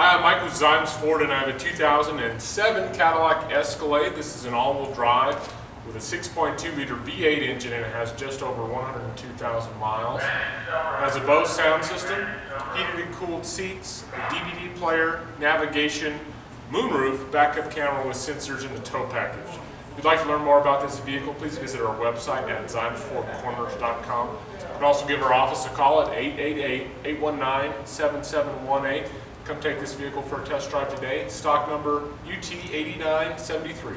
Hi, I'm Michael Ziems Ford and I have a 2007 Cadillac Escalade. This is an all-wheel drive with a 6.2 liter V8 engine and it has just over 102,000 miles. It has a Bose sound system, heated and cooled seats, a DVD player, navigation, moonroof, backup camera with sensors in the tow package. If you'd like to learn more about this vehicle, please visit our website at ziemsfordcorners.com. You can also give our office a call at 888-819-7718. Come take this vehicle for a test drive today. Stock number UT8973.